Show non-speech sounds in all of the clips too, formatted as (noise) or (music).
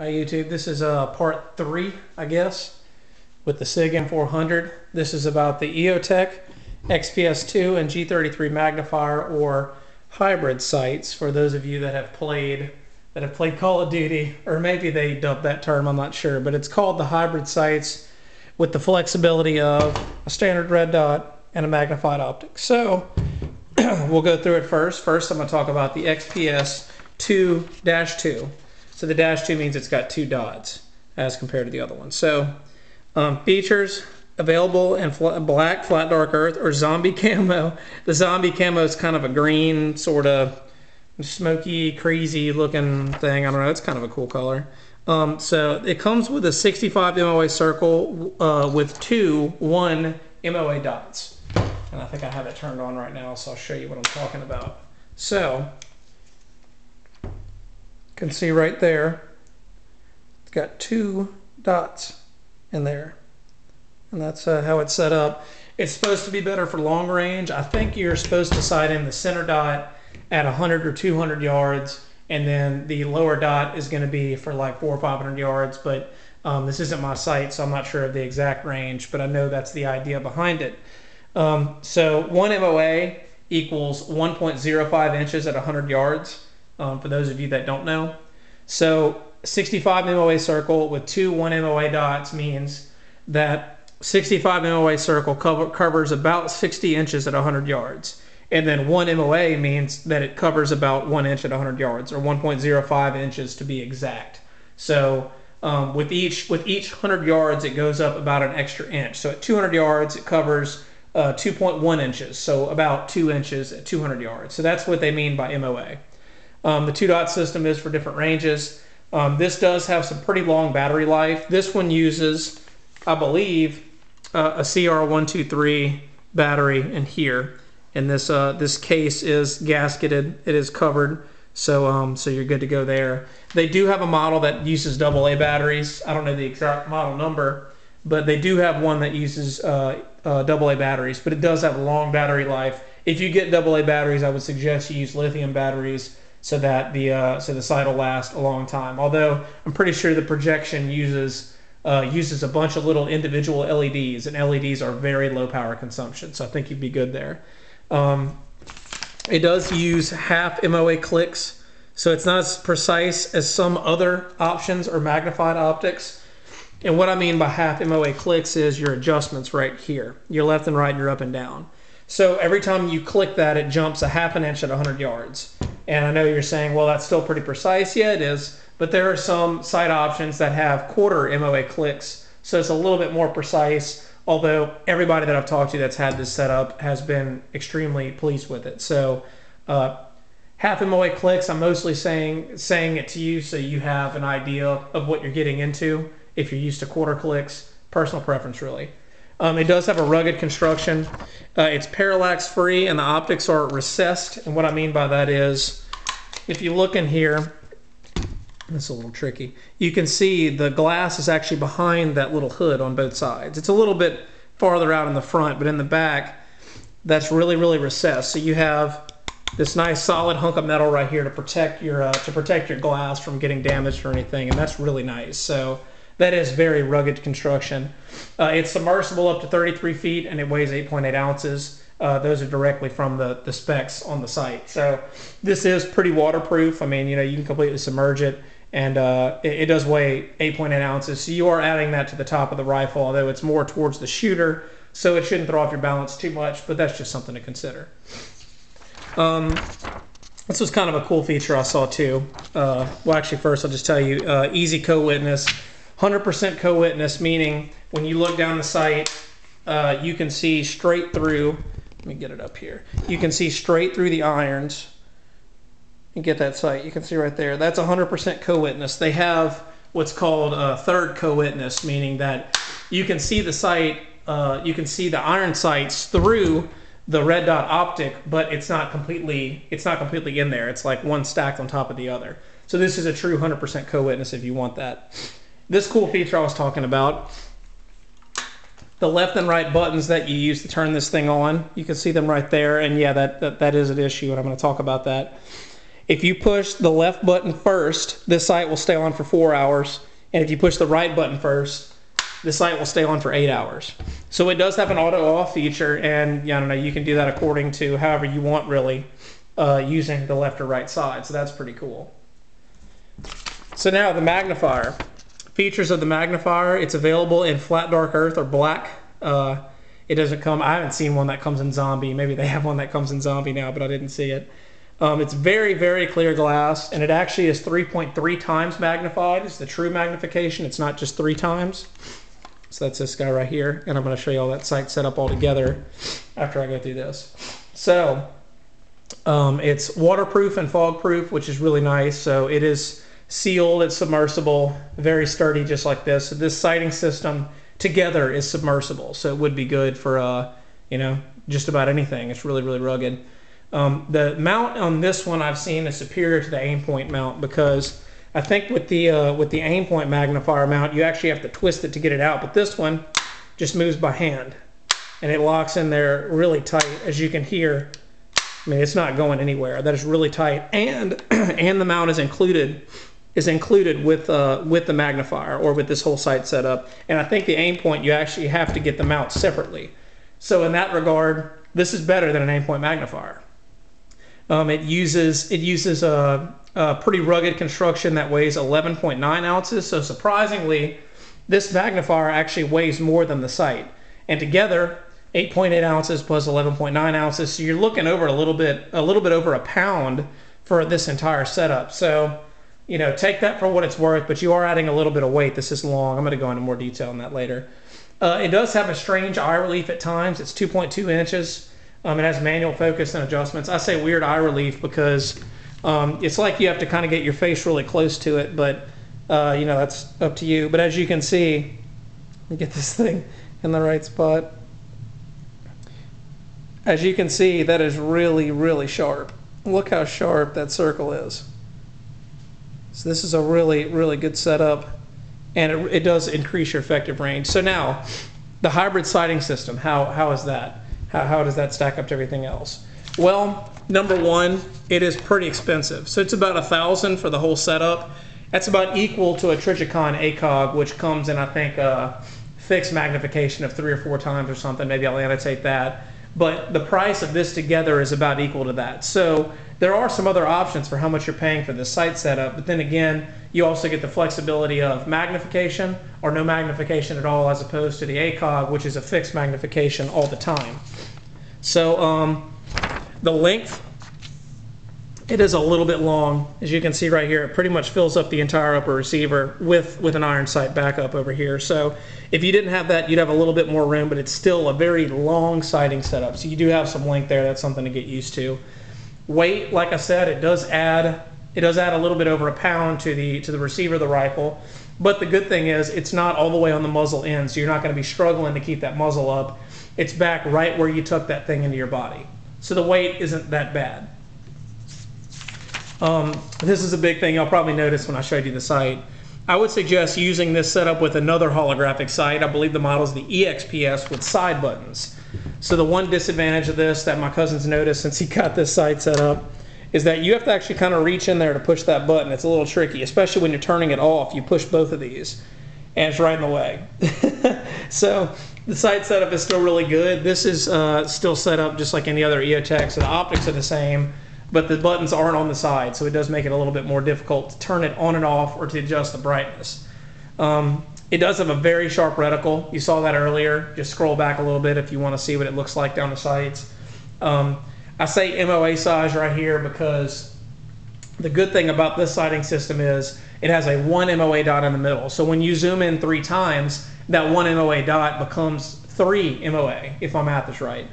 Hi YouTube, this is uh, part three, I guess, with the SIG M400. This is about the EOTech XPS2 and G33 magnifier or hybrid sights for those of you that have played that have played Call of Duty, or maybe they dubbed that term, I'm not sure, but it's called the hybrid sights with the flexibility of a standard red dot and a magnified optic. So (clears throat) we'll go through it first. First, I'm going to talk about the XPS 2-2. So the dash 2 means it's got two dots as compared to the other one. So um, features available in fl black, flat dark earth, or zombie (laughs) camo. The zombie camo is kind of a green, sort of smoky, crazy looking thing. I don't know. It's kind of a cool color. Um, so it comes with a 65 MOA circle uh, with two 1 MOA dots. And I think I have it turned on right now, so I'll show you what I'm talking about. So can see right there, it's got two dots in there. And that's uh, how it's set up. It's supposed to be better for long range. I think you're supposed to sight in the center dot at 100 or 200 yards, and then the lower dot is going to be for like four or 500 yards. But um, this isn't my sight, so I'm not sure of the exact range, but I know that's the idea behind it. Um, so one MOA equals 1.05 inches at 100 yards um, for those of you that don't know. So 65 MOA circle with two 1 MOA dots means that 65 MOA circle cover, covers about 60 inches at 100 yards. And then 1 MOA means that it covers about 1 inch at 100 yards, or 1.05 inches to be exact. So um, with each with each 100 yards, it goes up about an extra inch. So at 200 yards, it covers uh, 2.1 inches, so about 2 inches at 200 yards. So that's what they mean by MOA. Um, the two dot system is for different ranges. Um, this does have some pretty long battery life. This one uses, I believe, uh, a CR123 battery in here. And this uh, this case is gasketed. It is covered, so um, so you're good to go there. They do have a model that uses AA batteries. I don't know the exact model number, but they do have one that uses uh, uh, AA batteries. But it does have a long battery life. If you get AA batteries, I would suggest you use lithium batteries so that the uh, so the sight will last a long time. Although I'm pretty sure the projection uses uh, uses a bunch of little individual LEDs, and LEDs are very low power consumption, so I think you'd be good there. Um, it does use half MOA clicks, so it's not as precise as some other options or magnified optics. And what I mean by half MOA clicks is your adjustments right here, your left and right, and your up and down. So every time you click that, it jumps a half an inch at 100 yards. And I know you're saying, well, that's still pretty precise. Yeah, it is. But there are some sight options that have quarter MOA clicks, so it's a little bit more precise. Although everybody that I've talked to that's had this set up has been extremely pleased with it. So uh, half MOA clicks, I'm mostly saying saying it to you so you have an idea of what you're getting into. If you're used to quarter clicks, personal preference really. Um, it does have a rugged construction. Uh, it's parallax free and the optics are recessed. And what I mean by that is, if you look in here, is a little tricky. You can see the glass is actually behind that little hood on both sides. It's a little bit farther out in the front, but in the back, that's really, really recessed. So you have this nice solid hunk of metal right here to protect your uh, to protect your glass from getting damaged or anything, and that's really nice. So that is very rugged construction. Uh, it's submersible up to 33 feet and it weighs 8.8 ounces. Uh, those are directly from the, the specs on the site. So this is pretty waterproof. I mean, you know, you can completely submerge it and uh, it, it, does weigh 8.8 ounces. So you are adding that to the top of the rifle, although it's more towards the shooter. So it shouldn't throw off your balance too much, but that's just something to consider. Um, this was kind of a cool feature I saw too. Uh, well, actually, first I'll just tell you, uh, easy co-witness. 100% co-witness, meaning when you look down the sight, uh, you can see straight through. Let me get it up here. You can see straight through the irons and get that sight. You can see right there. That's 100% co-witness. They have what's called a third co-witness, meaning that you can see the sight, uh, you can see the iron sights through the red dot optic, but it's not completely it's not completely in there. It's like one stacked on top of the other. So this is a true 100% co-witness if you want that. This cool feature I was talking about, the left and right buttons that you use to turn this thing on, you can see them right there. And yeah, that, that, that is an issue, and I'm going to talk about that. If you push the left button first, this sight will stay on for four hours. And if you push the right button first, the sight will stay on for eight hours. So it does have an auto off feature, and yeah, I don't know, you can do that according to however you want, really, uh, using the left or right side. So that's pretty cool. So now the magnifier. Features of the magnifier, it's available in flat dark earth or black. Uh, it doesn't come, I haven't seen one that comes in zombie. Maybe they (laughs) have one that comes in zombie now, but I didn't see it. Um, it's very, very clear glass, and it actually is 3.3 times magnified. It's the true magnification. It's not just three times. So that's this guy right here, and I'm going to show you all that sight set up all together after I go through this. So um, it's waterproof and fog proof, which is really nice. So it is sealed, it's submersible, very sturdy, just like this. So this sighting system together is submersible, so it would be good for uh, you know just about anything. It's really, really rugged. Um, the mount on this one I've seen is superior to the Aimpoint mount because I think with the uh, with the Aimpoint magnifier mount you actually have to twist it to get it out, but this one just moves by hand and it locks in there really tight as you can hear. I mean it's not going anywhere. That is really tight and (clears throat) and the mount is included is included with uh, with the magnifier or with this whole sight setup. And I think the Aimpoint you actually have to get the mount separately. So in that regard, this is better than an Aimpoint magnifier. Um, it uses it uses a, a, pretty rugged construction that weighs 11.9 ounces. So surprisingly, this magnifier actually weighs more than the sight. And together, 8.8 ounces plus 11.9 ounces. So you're looking over a little bit a little bit over a pound for this entire setup. So you know, take that for what it's worth, but you are adding a little bit of weight. This is long. I'm going to go into more detail on that later. Uh, it does have a strange eye relief at times. It's 2.2 inches. Um, it has manual focus and adjustments. I say weird eye relief because um, it's like you have to kind of get your face really close to it, but uh, you know that's up to you. But as you can see, get this (laughs) thing in the right spot. As you can see, that is really, really sharp. Look how sharp that circle is. So this is a really, really good setup, and it, it does increase your effective range. So now, the hybrid sighting system, how, how is that? How, how does that stack up to everything else? Well, number one, it is pretty expensive. So it's about a thousand for the whole setup. That's about equal to a Trijicon ACOG, which comes in, I think, a fixed magnification of three or four times or something. Maybe I'll annotate that. But the price of this together is about equal to that. So there are some other options for how much you're paying for this site setup. But then again, you also get the flexibility of magnification or no magnification at all as opposed to the ACOG, which is a fixed magnification all the time. So um, the length, it is a little bit long. As you can see right here, it pretty much fills up the entire upper receiver with, with an iron sight backup over here. So if you didn't have that, you'd have a little bit more room, but it's still a very long sighting setup. So you do have some length there. That's something to get used to. Weight, like I said, it does add it does add a little bit over a pound to the to the receiver of the rifle. But the good thing is it's not all the way on the muzzle end, so you're not going to be struggling to keep that muzzle up. It's back right where you took that thing into your body. So the weight isn't that bad. Um, this is a big thing you'll probably notice when I showed you the sight. I would suggest using this setup with another holographic sight. I believe the model is the EXPS with side buttons. So the one disadvantage of this that my cousin's noticed since he (laughs) got this sight set up is that you have to actually kind of reach in there to push that button. It's a little tricky, especially when you're turning it off. You push both of these, and it's right in the way. (laughs) so the sight setup is still really good. This is uh, still set up just like any other EOTech, so the optics are the same, but the buttons aren't on the side, so it does make it a little bit more difficult to turn it on and off or to adjust the brightness. Um, it does have a very sharp reticle. You saw that earlier. Just scroll back a little bit if you want to see what it looks like down the sights. Um, I say MOA size right here because the good thing about this sighting system is it has a one MOA dot in the middle. So when you zoom in three times, that one MOA dot becomes three MOA, if my math is right.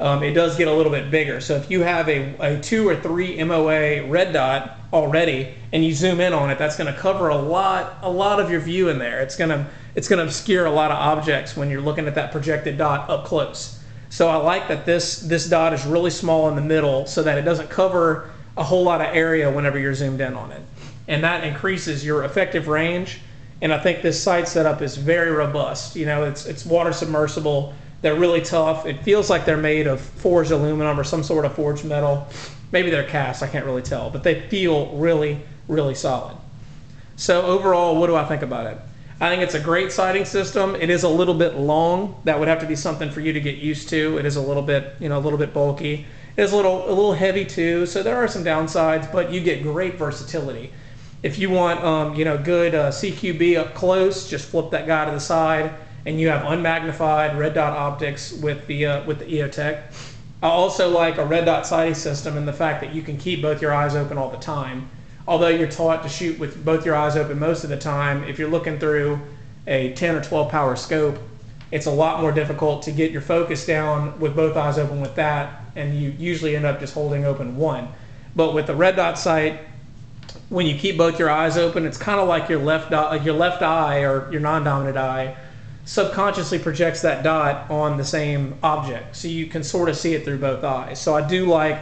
Um, it does get a little bit bigger. So if you have a, a two or three MOA red dot already and you zoom in on it, that's going to cover a lot, a lot of your view in there. It's going to, it's going to obscure a lot of objects when you're looking at that projected dot up close. So I like that this, this dot is really small in the middle so that it doesn't cover a whole lot of area whenever you're zoomed in on it. And that increases your effective range. And I think this sight setup is very robust. You know, it's, it's water submersible. They're really tough. It feels like they're made of forged aluminum or some sort of forged metal. Maybe they're cast, I can't really tell, but they feel really, really solid. So overall, what do I think about it? I think it's a great sighting system. It is a little bit long. That would have to be something for you to get used to. It is a little bit, you know, a little bit bulky. It is a little, a little heavy too. So there are some downsides, but you get great versatility. If you want, um, you know, good uh, CQB up close, just flip that guy to the side, and you have unmagnified red dot optics with the uh, with the EOTech. I also like a red dot sighting system and the fact that you can keep both your eyes open all the time although you're taught to shoot with both your eyes open most of the time, if you're looking through a 10 or 12 power scope, it's a lot more difficult to get your focus down with both eyes open with that, and you usually end up just holding open one. But with the red dot sight, when you keep both your eyes open, it's kind of like your left dot, your left eye or your non-dominant eye subconsciously projects that dot on the same object, so you can sort of see it through both eyes. So I do like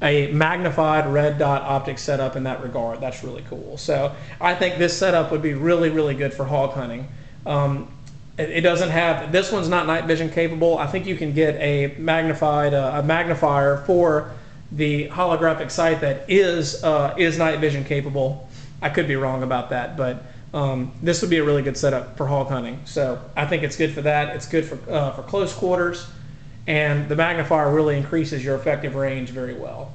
a magnified red dot optic setup in that regard. That's really cool. So I think this setup would be really, really good for hog hunting. Um, it, it, doesn't have this one's not night vision capable. I think you can get a magnified uh, a magnifier for the holographic sight that is uh, is night vision capable. I could be wrong about that, but um, this would be a really good setup for hog hunting. So I think it's good for that. It's good for uh, for close quarters and the magnifier really increases your effective range very well.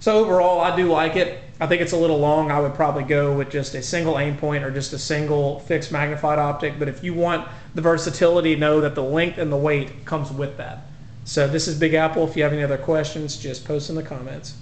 So overall, I do like it. I think it's a little long. I would probably go with just a single Aimpoint or just a single fixed magnified optic. But if you want the versatility, know that the length and the weight comes with that. So this is Big Apple. If you have any other questions, just post in the comments.